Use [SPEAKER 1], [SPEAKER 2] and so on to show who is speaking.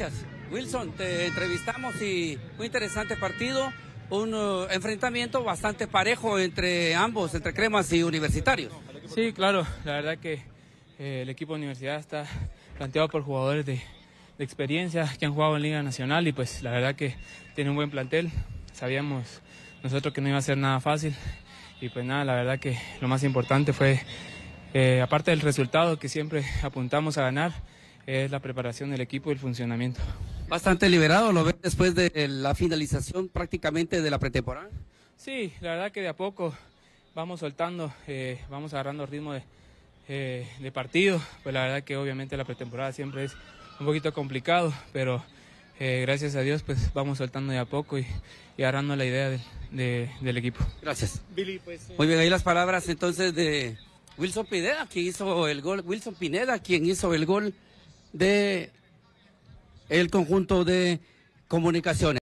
[SPEAKER 1] Gracias. Wilson, te entrevistamos y muy interesante partido, un uh, enfrentamiento bastante parejo entre ambos, entre cremas y universitarios.
[SPEAKER 2] Sí, claro, la verdad que eh, el equipo de universidad está planteado por jugadores de, de, experiencia que han jugado en Liga Nacional y pues la verdad que tiene un buen plantel. Sabíamos nosotros que no iba a ser nada fácil y pues nada, la verdad que lo más importante fue, eh, aparte del resultado que siempre apuntamos a ganar, es la preparación del equipo y el funcionamiento.
[SPEAKER 1] Bastante liberado, ¿lo ves después de la finalización prácticamente de la pretemporada?
[SPEAKER 2] Sí, la verdad que de a poco vamos soltando, eh, vamos agarrando ritmo de, eh, de, partido, pues la verdad que obviamente la pretemporada siempre es un poquito complicado, pero eh, gracias a Dios pues vamos soltando de a poco y, y agarrando la idea de, de, del equipo.
[SPEAKER 1] Gracias. Billy, pues, Muy bien, ahí las palabras entonces de Wilson Pineda, quien hizo el gol, Wilson Pineda, quien hizo el gol de el conjunto de comunicaciones.